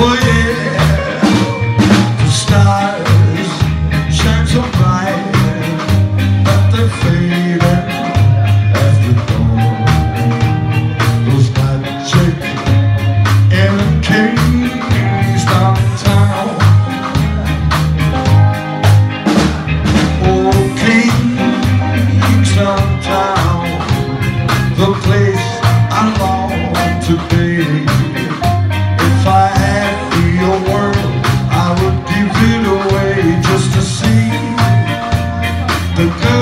oi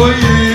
我愿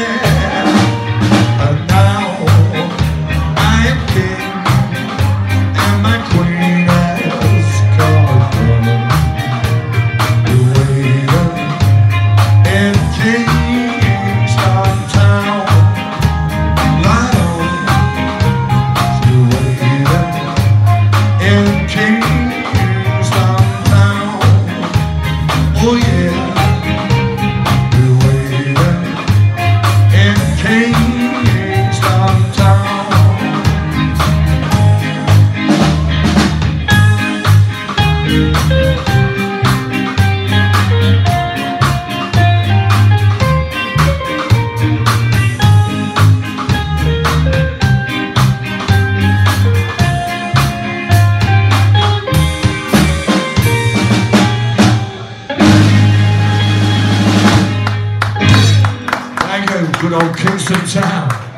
old Kingston town.